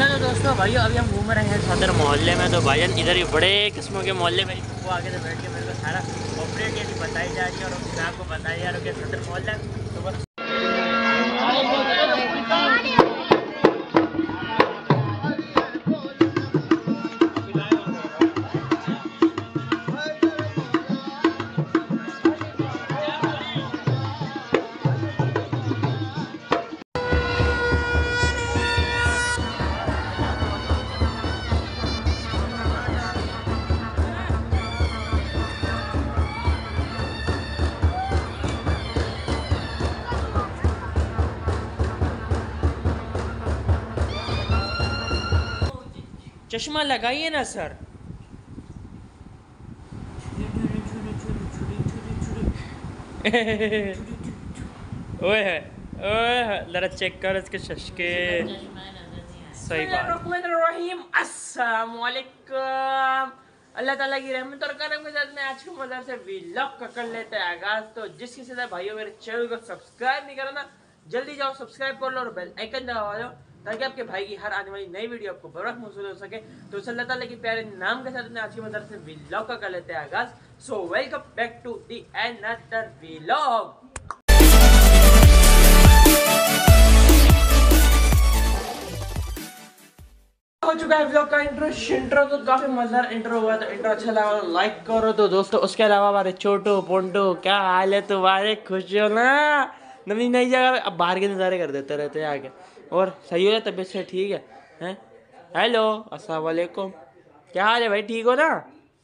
अच्छा तो दोस्तों, भाई, अभी हम घूम रहे हैं सदर मोहल्ले में। तो भाई इधर ही बड़े किस्मों के मोहल्ले में। वो आगे से बैठ के मेरे को सारा ऑपरेट बताई जा रही है और साहब को बताया जा रहा है सदर मोहल्ला। चश्मा लगाइए ना, सर। ओए है ओए है। चेक कर इसके शशके। सही बात। रहीम अस्सलाम वालेकुम अल्लाह ताला की रहमत और करम के साथ में आज के मदर से व्लॉग का कर लेते हैं आगाज़। तो जिस किसी से भाइयों मेरे चैनल को सब्सक्राइब नहीं करा ना जल्दी जाओ सब्सक्राइब कर लो और बेल आइकन दबा दो ताकि आपके भाई की हर आने वाली नई वीडियो आपको बरक महसूस हो सके। तो अल्लाह ताला के प्यारे नाम के साथ में आज की मदर से व्लॉग का कर लेते हैं आगाज़। So welcome back to the another vlog हो चुका है व्लॉग का इंट्रो इंट्रो तो काफ़ी मज़ेदार इंट्रो हुआ तो इंट्रो अच्छा लगा लाइक करो तो दोस्तों, उसके अलावा हमारे छोटू, पोंटू, क्या हाल है तुम्हारे? खुश हो ना? नई नई जगह अब बाहर के नज़ारे कर देते रहते हैं आगे। और सही हो जाए तबीयत से, ठीक है? हैं? हेलो अस्सलाम वालेकुम क्या हाल है भाई, ठीक हो ना?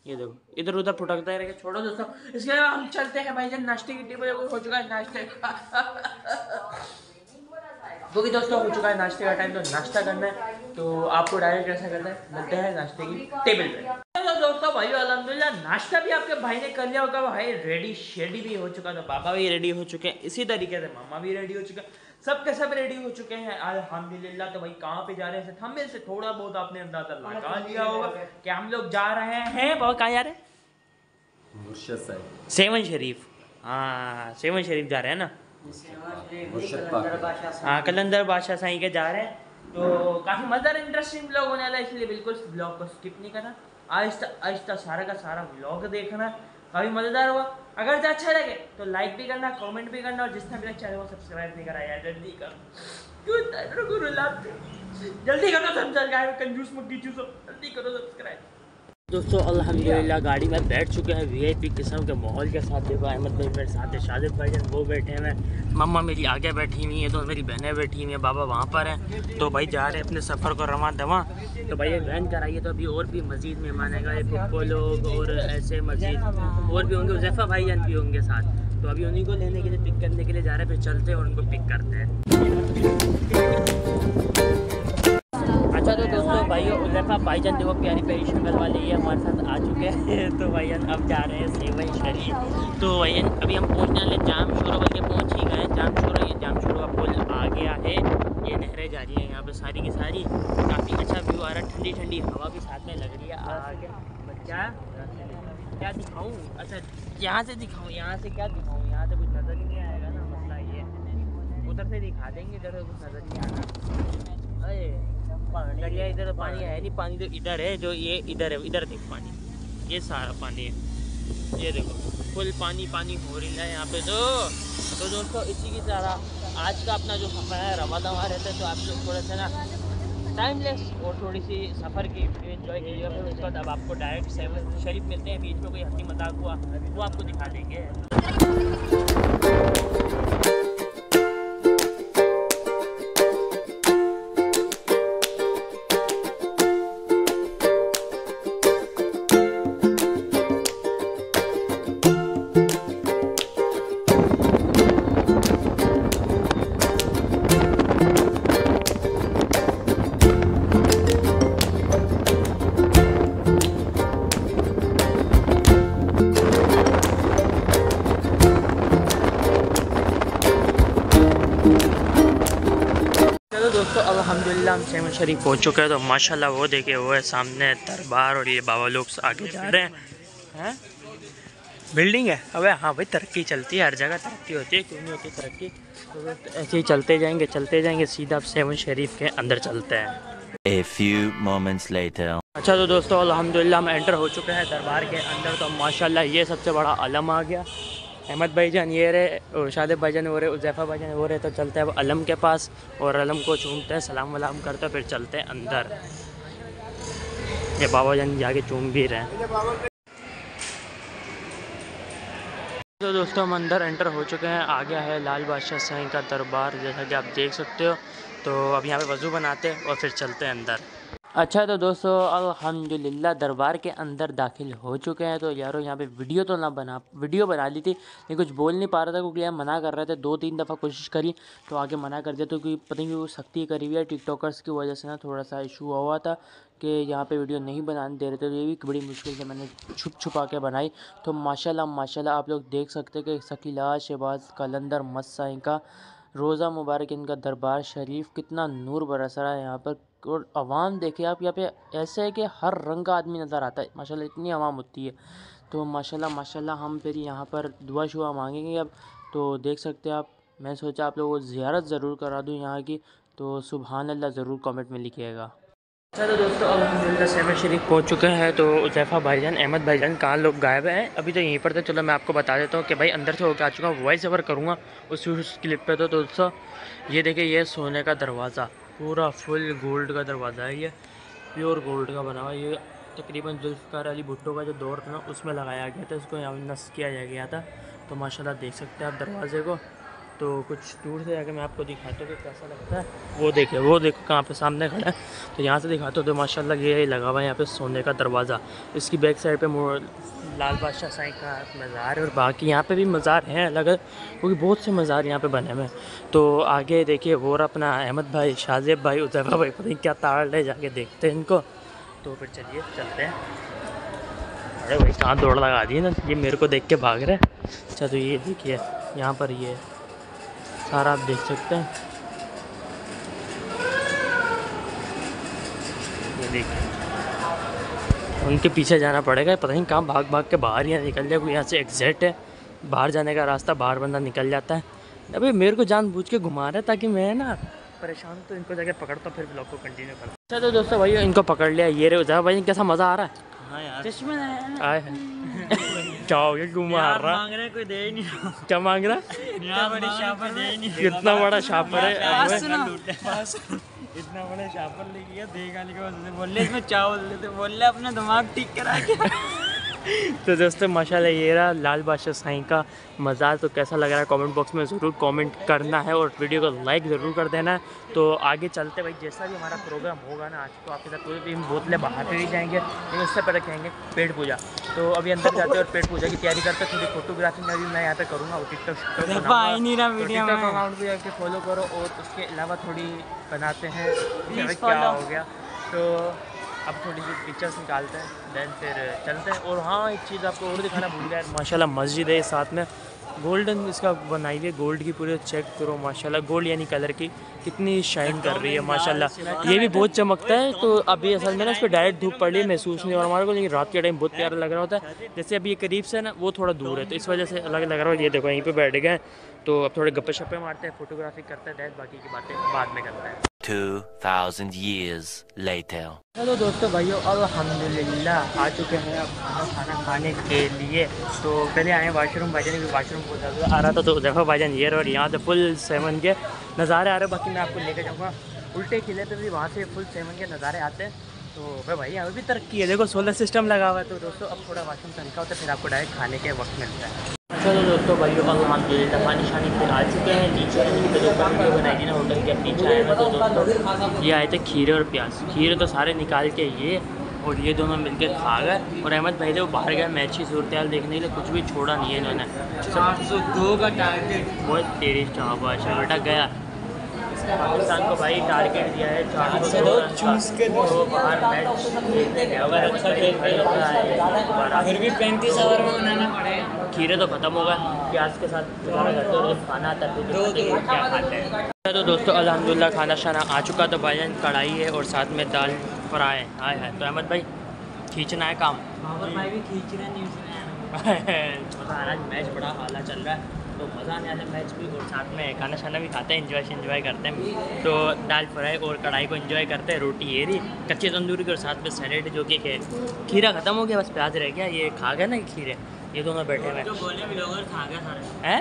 ये देखो, इधर उधर फुटकता है छोड़ो दोस्तों, इसके अलावा हम चलते हैं भाई जब नाश्ते की टेबल हो चुका है नाश्ते का। क्योंकि दोस्तों हो चुका है नाश्ते का टाइम तो नाश्ता करना है। तो आपको डायरेक्ट ऐसा करना है, मिलते हैं नाश्ते की टेबल पे। दोस्तों, भाई अलहमदिल्ला नाश्ता भी आपके भाई ने कर लिया होगा। भाई रेडी शेडी भी हो चुका तो पापा भी रेडी हो चुके हैं। इसी तरीके से मामा भी रेडी हो चुका हैं। सब के सब रेडी हो चुके हैं। अल्हम्दुलिल्लाह तो भाई कहाँ पे जा रहे हैं? थंबनेल से थोड़ा बहुत आपने अंदाज़ा लगा लिया होगा कि हम लोग जा रहे हैं। बाबा कहाँ जा रहे हैं? मुर्शद साहब। सेवन शरीफ। हाँ सेवन शरीफ जा रहे हैं ना? हाँ कलंदर बादशाह साईं के जा रहे हैं। तो काफ़ी मज़ेदार इंटरेस्टिंग ब्लॉग होने वाला है इसलिए बिल्कुल ब्लॉग को स्किप नहीं करना। आहिस्ता आहिस्ता सारा का सारा ब्लॉग देखना। काफ़ी मज़ेदार हुआ। अगर जो अच्छा लगे तो लाइक भी करना कमेंट भी करना, और जिसने भी चैनल को सब्सक्राइब नहीं करा। यार जल्दी करो जल्दी करो सब्सक्राइब कंजूस मुक्की चूसो। जल्दी करो सब्सक्राइब दोस्तों, अल्हम्दुलिल्लाह, गाड़ी में बैठ चुके हैं वीआईपी किस्म के माहौल के साथ। देखो, अहमद भाई मेरे साथ है शाजिद भाई जन वो बैठे हैं। मम्मा मेरी आगे बैठी हुई है तो मेरी बहनें बैठी हुई हैं, बाबा वहाँ पर हैं। तो भाई जा रहे हैं अपने सफ़र को रवा दवा तो भाई ये वैन कराइए तो अभी और भी मज़ीद मेहमान आएगा। पप्पो लोग और ऐसे मज़ीद और भी होंगे जैफ़ा भाई जन भी होंगे साथ। तो अभी उन्हीं को लेने के लिए पिक करने के लिए जा रहे हैं, फिर चलते हैं और उनको पिक करते हैं। भाइयों उजैफा भाईजान देखो प्यारी प्यारी शक्ल वाले ये हमारे साथ आ चुके हैं। तो भाईजान अब जा रहे हैं सेवन शरीफ तो भाईजान, अभी हम पहुँचने वाले जाम शुरू बल्कि पहुँच ही गए जाम शुरू ये जाम शुरू का पुल आ गया है ये नहरें जा रही है यहाँ पर सारी की सारी। काफ़ी अच्छा व्यू आ रहा है ठंडी ठंडी हवा भी साथ में लग रही है। आगे क्या? क्या दिखाऊँ? अच्छा यहाँ से दिखाऊँ, यहाँ से क्या दिखाऊँ? यहाँ से कुछ नज़र नहीं आएगा ना मसला ये। उधर से दिखा देंगे, इधर से कुछ नज़र नहीं आना अरे। दरिया इधर पानी है नहीं पानी तो इधर है जो ये इधर है इधर देख पानी। ये सारा पानी है। ये देखो फुल पानी पानी हो रही है यहाँ पे तो। तो दोस्तों इसी की तरह आज का अपना जो सफ़र है रवा दवा रहता है तो आप लोग थोड़ा सा ना टाइमलेस और थोड़ी सी सफ़र की इन्जॉय कीजिएगा फिर उसके बाद अब आपको डायरेक्ट सेवन शरीफ मिलते हैं बीच में कोई हँसी मज़ाक हुआ वो आपको दिखा देंगे। सेवन शरीफ पहुँच चुका है तो माशाल्लाह वो देखे वो है सामने दरबार और ये बाबा लोग आगे जा रहे हैं। हैं? बिल्डिंग है? अबे हाँ भाई तरक्की चलती है हर जगह तरक्की होती है क्यों नहीं होती तरक्की? तो ऐसे ही चलते जाएँगे चलते जाएँगे सीधा अब सेवन शरीफ के अंदर चलते हैं। A few moments later. अच्छा तो दोस्तों अल्हम्दुलिल्लाह हम एंटर हो चुके हैं दरबार के अंदर तो माशाल्लाह ये सबसे बड़ा अलम आ गया। अहमद भाई जान ये रहे और शादिब भाईजान हो रहे उज़ैफ़ा भाईजान हो रहे तो चलते हैं अब अलम के पास और अलम को चूमते हैं, सलाम वलाम करते हैं, फिर चलते हैं अंदर। ये बाबा जान जाके चूम भी रहे हैं। तो दोस्तों, हम अंदर एंटर हो चुके हैं, आ गया है लाल बादशाह साईं का दरबार, जैसा कि आप देख सकते हो। तो अब यहाँ पे वज़ू बनाते हैं और फिर चलते हैं अंदर। अच्छा तो दोस्तों, अल्हम्दुलिल्लाह, दरबार के अंदर दाखिल हो चुके हैं। तो यारो, यहाँ पे वीडियो तो ना बना, वीडियो बना ली थी, लेकिन कुछ बोल नहीं पा रहा था, क्योंकि यार मना कर रहे थे दो तीन दफ़ा कोशिश करी तो आगे मना कर दिया। तो क्योंकि पता नहीं, वो सख्ती करी हुई है, टिकटॉकर्स की वजह से ना थोड़ा सा इशू हुआ था कि यहाँ पे वीडियो नहीं बनाने दे रहे थे। तो ये भी बड़ी मुश्किल से मैंने छुप छुपा के बनाई। तो माशाल्लाह माशाल्लाह, आप लोग देख सकते कि शकीला शहबाज कलंदर मस्साई का रोज़ा मुबारक इनका दरबार शरीफ कितना नूर बरस रहा है यहाँ पर। और आवाम देखिए आप, यहाँ पे ऐसे है कि हर रंग का आदमी नज़र आता है। माशाल्लाह, इतनी आवाम होती है। तो माशाल्लाह माशाल्लाह, हम फिर यहाँ पर दुआ शुआ मांगेंगे अब। तो देख सकते हैं आप, मैं सोचा आप लोगों को ज़ियारत ज़रूर करा दूँ यहाँ की तो सुबहान अल्लाह ज़रूर कमेंट में लिखिएगा। अच्छा तो दोस्तों अलहमदिल्ला सहमद शरीफ पहुँच चुके हैं तो उज़ैफ़ा भाईजान, अहमद भाईजान कहाँ लोग गायब हैं? अभी तो यहीं पर थे, चलो मैं आपको बता देता हूँ कि भाई अंदर से होकर आ चुका हूँ वॉइस ओवर करूँगा उस क्लिप पे तो दोस्तों, ये देखिए, ये सोने का दरवाज़ा। पूरा फुल गोल्ड का दरवाज़ा है ये, प्योर गोल्ड का बना हुआ ये तकरीबन जुल्फ़कार अली भुट्टो का जो दौर था ना, उसमें लगाया गया था, इसको यहाँ नस्ब किया गया था। तो माशाल्लाह देख सकते हैं आप दरवाज़े को। तो कुछ दूर से जाकर मैं आपको दिखाता हूँ कि कैसा लगता है, वो देखिए, वो देखो कहाँ पे सामने खड़ा है। तो यहाँ से दिखाता हूँ तो माशाल्लाह ये लगा हुआ है यहाँ पे सोने का दरवाज़ा। इसकी बैक साइड पे लाल बादशाह साईं का मज़ार और बाकी यहाँ पे भी मज़ार हैं अलग अलग क्योंकि बहुत से मज़ार यहाँ पे बने हुए हैं। तो आगे देखिए वो अपना अहमद भाई शाहजेब भाई, उजैफा भाई, पता क्या ताड़ ले जाके देखते हैं इनको। तो फिर चलिए, चलते हैं। अरे भाई, कहाँ दौड़ लगा दी ना? ये मेरे को देख के भाग रहे हैं। अच्छा तो ये देखिए, यहाँ पर ये सारा आप देख सकते हैं। ये देखिए। उनके पीछे जाना पड़ेगा। पता नहीं कहाँ भाग भाग के बाहर यहाँ निकल जाए कोई यहाँ से एग्जैक्ट है। बाहर जाने का रास्ता बाहर बंदा निकल जाता है। अभी मेरे को जान बूझ के घुमा रहा है ताकि मैं ना परेशान तो इनको जाके पकड़ता फिर ब्लॉग को कंटिन्यू करता अच्छा तो दोस्तों भाई इनको पकड़ लिया ये रे भाई कैसा मज़ा आ रहा है? हाँ यार। चश्मे आए हैं जाओ ये क्यों मार रहा मांग रहे कोई दे ही नहीं क्या मांग रहा इतना बड़ी शापर दे ही नहीं कितना बड़ा शापर है इतना बड़ा शापर लेके गया दे गाली के वजह बोल इसमें चावल देते बोल ले अपना दिमाग ठीक करा के तो दोस्तों माशाल्लाह ये रहा लाल बादशाह साईं का मज़ार। तो कैसा लग रहा है कमेंट बॉक्स में ज़रूर कमेंट करना है और वीडियो को लाइक ज़रूर कर देना। है तो आगे चलते भाई जैसा भी हमारा प्रोग्राम होगा ना आज तो आपके साथ पूरी टीम बोतलें बाहर भी जाएँगे लेकिन उससे पहले कहेंगे पेट पूजा। तो अभी अंदर जाते हैं और पेट पूजा की तैयारी करते हैं। थोड़ी फोटोग्राफी में भी मैं यहाँ पे करूँगा और टिकटॉक ही अकाउंट भी जाके फॉलो करो और उसके अलावा थोड़ी बनाते हैं। क्या हो गया? तो अब थोड़ी सी पिक्चर्स निकालते हैं दैन फिर चलते हैं। और हाँ एक चीज़ आपको और दिखाना भूल गया, माशाल्लाह मस्जिद है साथ में। गोल्डन इसका बनाई हुई गोल्ड की पूरे चेक करो, माशाल्लाह। गोल्ड यानी कलर की कितनी शाइन कर रही है, माशाल्लाह। ये भी बहुत चमकता है तो अभी असल में ना इस पर डायरेक्ट धूप पड़ रही है, महसूस नहीं रहा हमारे को, लेकिन रात के टाइम बहुत प्यारा लग रहा होता है। जैसे अभी ये करीब से ना, वो थोड़ा दूर है तो इस वजह से अलग लग रहा है। ये देखो, यहीं पर बैठ गए तो अब थोड़े गप्पे शप्पे मारते हैं फोटोग्राफी करते हैं बाकी की बातें बाद में करते हैं। 2000 years later. हेलो दोस्तों, भाइयों अल्हम्दुलिल्लाह आ चुके हैं अब खाना खाना के लिए। तो पहले आए वाशरूम भाईजान भी वाशरूम बहुत ज़्यादा आ रहा था तो देखो भाईजान ये और यहाँ से फुल सेवन के नज़ारे आ रहे बाकी मैं आपको लेकर जाऊँगा। उल्टे खिले पे भी वहाँ से फुल सेवन के नज़ारे आते हैं। तो भाई भाई, यहाँ भी तरक्की है। देखो सोलर सिस्टम लगा हुआ है। तो दोस्तों, अब थोड़ा वाशरूम होता है, फिर आपको डायरेक्ट खाने के वक्त मिलता है। तो दोस्तों भाइयों अलहमदिल्ला पानी शानी पे आ चुके हैं। नीचे वीडियो बनाई थी ना होटल की अपनी चाय में तो दोस्तों ये आए थे खीरे और प्याज। खीरे तो सारे निकाल के ये और ये दोनों मिलके खा गए। और अहमद भाई थे वो बाहर गए मैच की सूरत देखने के लिए कुछ भी छोड़ा नहीं है इन्होंने। चार सौ दो का टारगेट बहुत तेरी चाह बेटा गया। पाकिस्तान को भाई टारगेट दिया है चार सौ दो चूस के। दो। बाहर मैच अच्छा खेल भाई। फिर भी पैंतीस ओवर में बनाना पड़ेगा खीरे तो खत्म होगा प्याज के साथ करते खाना आता है तो क्या खाते हैं? तो दोस्तों अल्हम्दुलिल्लाह खाना शाना आ चुका तो भाईजान कढ़ाई है और साथ में दाल फ्राई है। आए है। तो अहमद भाई खींचना है काम? भाई भी खींच रहे है आज मैच बड़ा आला चल रहा है। तो मज़ा आने वाला मैच भी और साथ में खाना शाना भी खाते हैं इन्जॉय इन्जॉय करते हैं। तो दाल फ्राई और कढ़ाई को इन्जॉय करते हैं रोटी ये रही। कच्चे तंदूरी के और साथ में सैलेड जो कि खीरा ख़त्म हो गया बस प्याज रह गया ये खा गया ना ये खीरे? ये दोनों बैठे हुए जो बोले भी लोग खा गए हैं।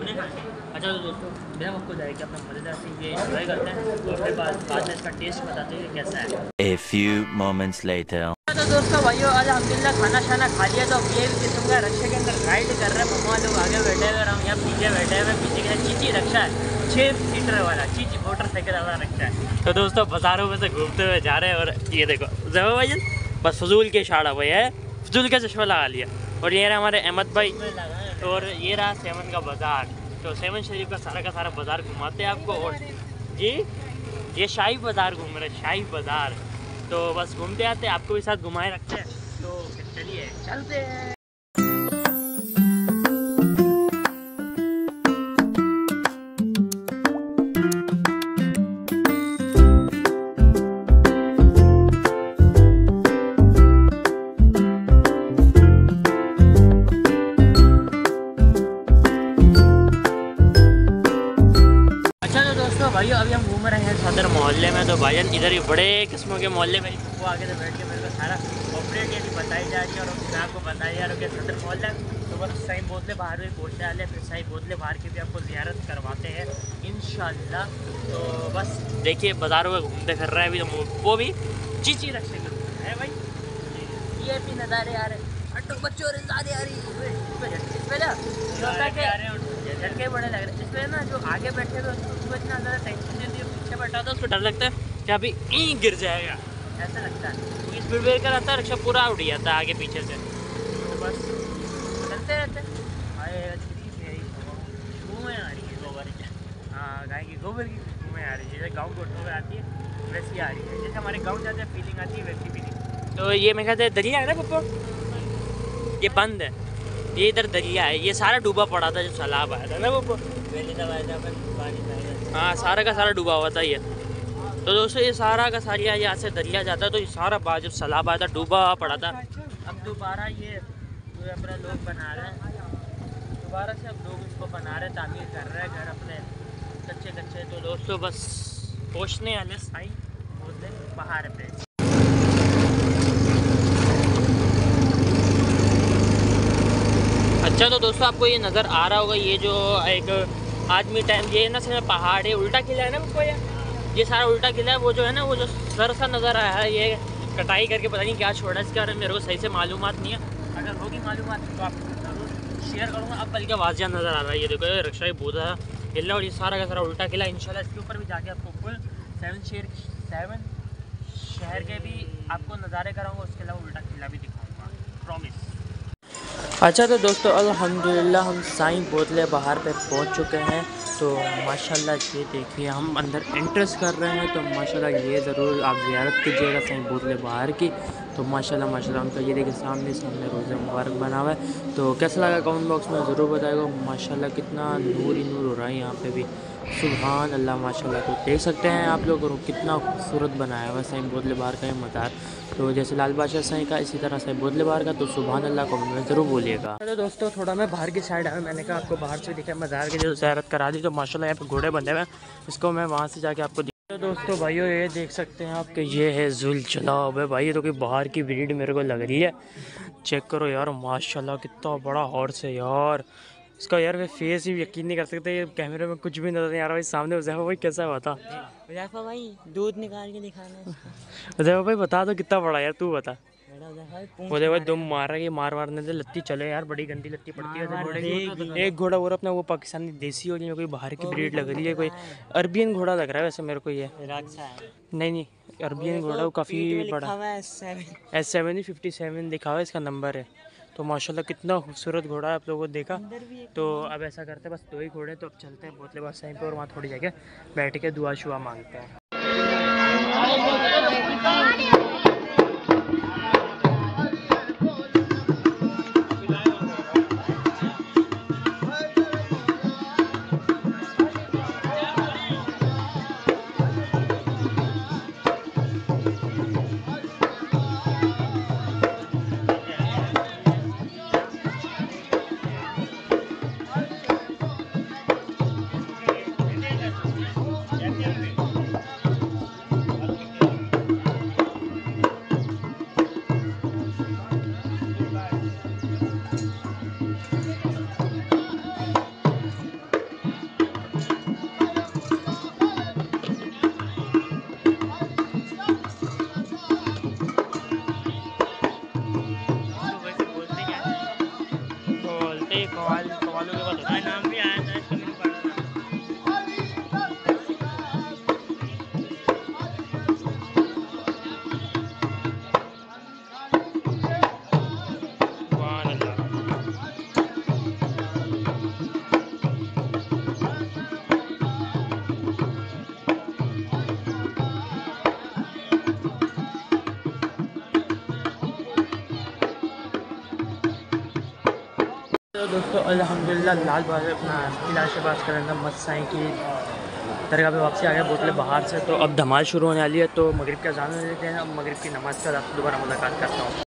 अच्छा तो दोस्तों बिना आपको जाएगी अपना मज़ेदार से ये इन्जॉय करते हैं और उसके बाद बाद में इसका टेस्ट बताते हैं कैसा है। A few moments later. तो दोस्तों, भाइयों अलहमदिल्ला खाना शाना खा लिया तो अब ये भी किस्म का रक्षा के अंदर राइड कर रहे हैं। मम्मा लोग आगे बैठे हुए और हम यहाँ पीछे बैठे हुए पीछे के चीची रक्षा है। छः सीटर वाला, चीची मोटरसाइकिल वाला रक्षा है। तो दोस्तों, बाजारों में से घूमते हुए जा रहे हैं और ये देखो जब भाई बस फजूल के इशारा भाई है। फजूल का चश्मा लगा लिया। और ये रहा हमारे अहमद भाई। और ये रहा सेवन का बाज़ार। तो सेवन शरीफ का सारा का सारा बाज़ार घुमाते हैं आपको। और जी, ये शाही बाज़ार घूम रहे शाही बाज़ार। तो बस घूमते आते आपको भी साथ घुमाए रखते हैं। तो चलिए चलते हैं। किस्मों के मोहल्ले में वो आगे से बैठ के मेरे को सारा ऑपरेट ये भी बताई जा रही है और मैं आपको बताई जा रही है सदर मोहल्ला तो बस सही बोतले बाहर भी पहुँचने वाले फिर सही बोतले बाहर की भी आपको जियारत करवाते हैं इन तो बस देखिए बाज़ारों में घूमते फिर रहे हैं अभी तो वो भी चीची रखे है भाई? ये भी नज़ारे आ रहे हैं। बच्चों नज़ारे आ रही है। इस पे इस पे ना है। झटके बड़े लग रहे हैं। इसमें ना जो आगे बैठे हुए उसको इतना ज़्यादा टेंशन नहीं होती। पीछे बैठा होता है उसको डर लगता है। कि अभी ई गिर जाएगा। ऐसा लगता है। स्पीड ब्रेकर आता है रिक्शा पूरा उड़ जाता है आगे पीछे से। तो बस चलते रहते अरे घूमें आ रही है। गोबर की। हाँ गाय की गोबर की घूमें आ रही है। जैसे गाँव गोटों में आती है वैसी आ रही है। जैसे हमारे गाँव जाते हैं फीलिंग आती है वैसी फीलिंग तो ये मैं कहते हैं दरिया है ना पप्पा? ये बंद है। ये इधर दरिया है। ये सारा डूबा पड़ा था जो सैलाब आया था ना था पानी हाँ सारा का सारा डूबा हुआ था ये। तो दोस्तों, ये सारा का सारिया यहाँ से दरिया जाता है तो ये सारा बाग सलाब था डूबा पड़ा था अब दोबारा ये जो अपना लोग बना रहे हैं, दोबारा से अब लोग इसको बना रहे तामीर कर रहे हैं घर अपने कच्चे कच्चे तो दोस्तों, बस पहुँचने वाले साई बोलते पहाड़ पे अच्छा तो दोस्तों, आपको ये नज़र आ रहा होगा, ये जो एक आदमी टाइम ये ना सर पहाड़ है, उल्टा किला है ना उसको ये? ये सारा उल्टा किला है, वो जो है ना, वो जो सर सा नज़र आया है, ये कटाई करके पता नहीं क्या छोड़ा है इसके बारे में, मेरे को सही से मालूम नहीं है। अगर होगी मालूम तो आप शेयर करूँगा। अब बल्कि वाजिया नज़र आ रहा है, ये देखो, ये बहुत है, हिलना और ये सारा का सारा उल्टा किला, इंशाल्लाह इसके ऊपर भी जाके आपको फुल सेवन शेयर सेवन शहर के भी आपको नज़ारे कराऊँगा, उसके अलावा उल्टा किला भी दिखाऊँगा प्रॉमिस अच्छा तो दोस्तों, अल्हम्दुलिल्लाह, हम साईं बोतले बाहर पे पहुँच चुके हैं। तो माशाल्लाह, ये देखिए, हम अंदर एंट्रेंस कर रहे हैं। तो माशाल्लाह, ये ज़रूर आप ज़ियारत कीजिएगा साईं बोतले बाहर की। तो माशाल्लाह माशाल्लाह उनका ये देखिए, सामने सामने रोज़े मुबारक बना हुआ है। तो कैसा लगा कमेंट बॉक्स में, ज़रूर बताएगा माशाल्लाह, कितना नूर ही नूर हो रहा है यहाँ पे भी। सुबहान अल्लाह, माशाल्लाह तो देख सकते हैं आप लोग कितना खूबसूरत बनाया हुआ है साईं बोतले बाहर का ये मज़ार। तो जैसे लाल बादशाह साईं का इसी तरह से बोतले बार का तो सुबह अल्लाह को ज़रूर बोलिएगा। तो दोस्तों, थोड़ा मैं बाहर की साइड आया, मैंने कहा आपको बाहर से दिखा, मज़ार की जो ज़्यारत करा दी तो माशाल्लाह यहाँ पे घोड़े बंधे हुए इसको मैं वहाँ से जाके आपको तो दोस्तों, भाइयों, ये देख सकते हैं आप कि ये है जुल जलाब है भाई तो कोई बाहर की ब्रीड मेरे को लग रही है। चेक करो यार, माशाल्लाह कितना बड़ा हॉर्स है यार। इसका यार मैं फेस ही यकीन नहीं कर सकते ये कैमरे में कुछ भी नज़र नहीं आ रहा भाई सामने उजैफा भाई कैसा हुआ था? उजाफा भाई दूध निकाल के दिखाना उजैफा भाई बता दो कितना बड़ा यार तू बता। बेटा भाई दुम मार है ये मार मारने से लत्ती चले यार बड़ी गंदी लत्ती पड़ती है घोड़े की एक घोड़ा और अपना वो पाकिस्तानी देसी और ये कोई बाहर की ब्रीड लग रही है कोई अरबियन घोड़ा लग रहा है वैसे मेरे को ये। नहीं नहीं अरबियन घोड़ा वो काफ़ी बड़ा। एस सेवन ही फिफ्टी सेवन लिखा हुआ है इसका नंबर है। तो माशाल्लाह कितना खूबसूरत घोड़ा है आप लोगों को देखा। तो अब ऐसा करते हैं बस दो ही घोड़े तो अब चलते हैं बोतले बस सही पे और वहाँ थोड़ी जगह बैठ के दुआ शुआ मांगते हैं। दोस्तों, अल्हम्दुलिल्लाह, लाल बाज़ार अपना। से बात करें मत साई की दरगाह पर वापसी आ गया बोतलें बाहर से। तो अब धमाल शुरू होने वाली है तो मगरब का जान लेते हैं। अब मगरब की नमाज़ का आपसे दोबारा मुलाकात करता हूँ।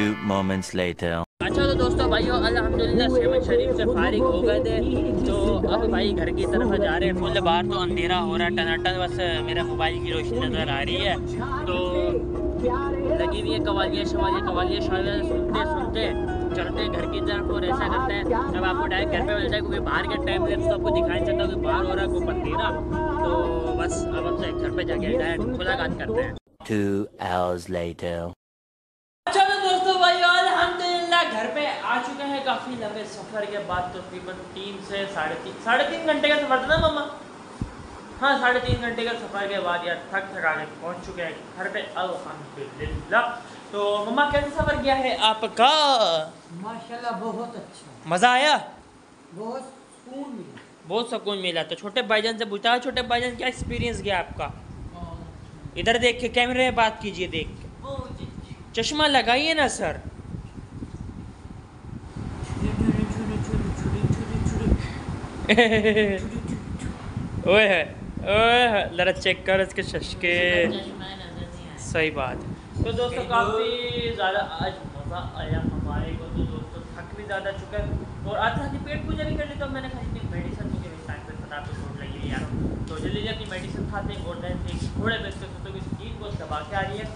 Few moments later. अच्छा तो दोस्तों भाइयों अल्हम्दुलिल्लाह सेवन शरीफ से फारिग हो गए थे। तो अब भाई घर की तरफ़ जा रहे हैं। फुल बाहर तो अंधेरा हो रहा है टनाटन बस मेरा मोबाइल की रोशनी नज़र आ रही है। तो लगी हुई है कवालियाँ शवालियाँ कवालियाँ शवालियाँ सुनते सुनते चलते घर की तरफ़ और ऐसा करते हैं। जब आपको डायरेक्ट घर पे मिलता जाए क्योंकि बाहर के टाइम तो आपको दिखाई नहीं कि बाहर हो रहा है कोई अंधेरा। तो बस अब हमसे घर पे जाके डायरेक्ट मुलाकात करते हैं। Two hours later. चलो दोस्तों भाई अल्हम्दुलिल्लाह घर पे आ चुके हैं काफ़ी लंबे सफ़र के बाद तकरीबन तीन से साढ़े तीन साढ़े तीन घंटे का सफ़र था ना मम्मा? हाँ साढ़े तीन घंटे का सफ़र के बाद यार थक थका के पहुँच चुके हैं घर पे। अल्हम्दुलिल्लाह। तो मम्मा कैसा सफ़र गया है आपका? माशाल्लाह बहुत अच्छा। मज़ा आया? बहुत सुकून मिला। बहुत सुकून मिला। तो छोटे भाईजान से पूछा छोटे भाईजान क्या एक्सपीरियंस गया आपका? इधर देख के कैमरे में बात कीजिए देख के। चश्मा लगाइए ना सर। ओए है ओए है। जरा चेक कर इसके शशके। सही बात। तो दोस्तों, काफ़ी ज़्यादा आज मज़ा आया हमारे को तो दोस्तों, थक भी ज़्यादा चुका है। और आज साथ पेट पूजा भी कर ली तो मैंने खाई थी मेडिसिन मुझे इस टाइम पे पता आपको चोट लगी यार। तो जल्दी जल्दी मेडिसिन खाते हैं, और देन फिर थोड़े बचते तो की स्कीन को दबा के आ रही है।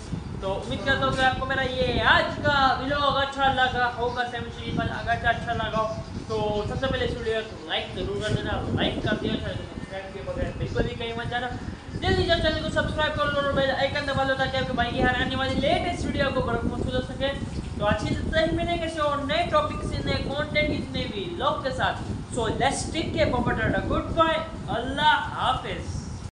तो उम्मीद करता हूँ कि आपको मेरा ये आज का व्लॉग अच्छा लगा होगा शरीफ अगर अच्छा लगा हो तो सबसे पहले इस वीडियो को लाइक ज़रूर कर देना लाइक कर दिया बिल्कुल भी कहीं मत जाना। जल्दी जब चैनल को सब्सक्राइब कर लो और बेल आइकन दबा लो ताकि आपके भाई की हर आने वाली लेटेस्ट वीडियो को बर्फ़ महसूस हो सके। तो अच्छी तरह ही। मिलेंगे किसी और नए टॉपिक से, नए कॉन्टेंट इतने भी लोग के साथ। So let's take care bye good bye Allah हाफिज़